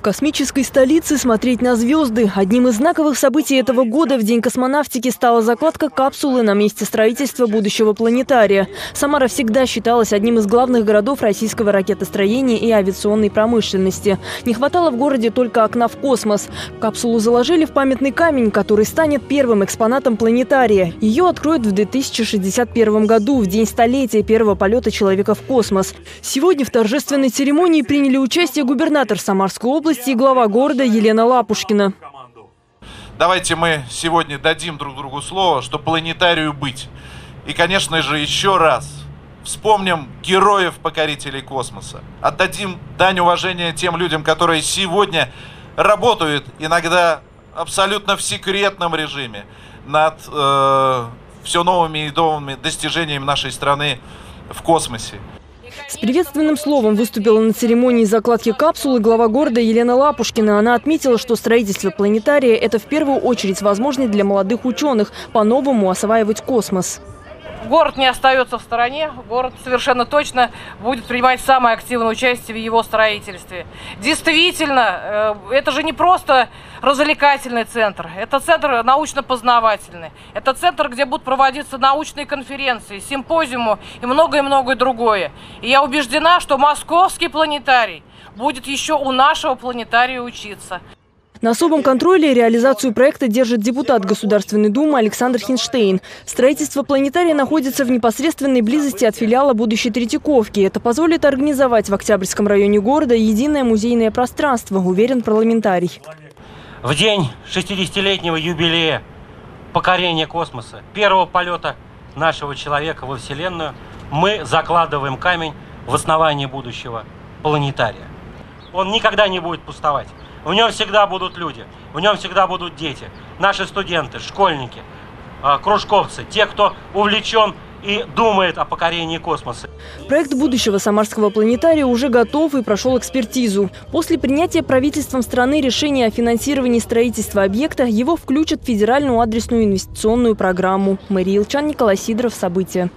В космической столице смотреть на звезды. Одним из знаковых событий этого года в День космонавтики стала закладка капсулы на месте строительства будущего планетария. Самара всегда считалась одним из главных городов российского ракетостроения и авиационной промышленности. Не хватало в городе только окна в космос. Капсулу заложили в памятный камень, который станет первым экспонатом планетария. Ее откроют в 2061 году, в день столетия первого полета человека в космос. Сегодня в торжественной церемонии приняли участие губернатор Самарской области области и глава города Елена Лапушкина. Давайте мы сегодня дадим друг другу слово, что планетарию быть. И, конечно же, еще раз вспомним героев-покорителей космоса. Отдадим дань уважения тем людям, которые сегодня работают иногда абсолютно в секретном режиме над э, все новыми и новыми достижениями нашей страны в космосе. С приветственным словом выступила на церемонии закладки капсулы глава города Елена Лапушкина. Она отметила, что строительство планетария – это в первую очередь возможность для молодых ученых по-новому осваивать космос. Город не остается в стороне, город совершенно точно будет принимать самое активное участие в его строительстве. Действительно, э, это же не просто развлекательный центр, это центр научно-познавательный, это центр, где будут проводиться научные конференции, симпозиумы и многое-многое другое. И я убеждена, что московский планетарий будет еще у нашего планетария учиться. На особом контроле реализацию проекта держит депутат Государственной Думы Александр Хинштейн. Строительство планетария находится в непосредственной близости от филиала будущей Третьяковки. Это позволит организовать в Октябрьском районе города единое музейное пространство, уверен парламентарий. В день 60-летнего юбилея покорения космоса, первого полета нашего человека во Вселенную, мы закладываем камень в основании будущего планетария. Он никогда не будет пустовать. В нем всегда будут люди, в нем всегда будут дети, наши студенты, школьники, а, кружковцы, те, кто увлечен и думает о покорении космоса. Проект будущего Самарского планетария уже готов и прошел экспертизу. После принятия правительством страны решения о финансировании строительства объекта его включат в федеральную адресную инвестиционную программу. Мария Илчан, Николай Сидоров. События.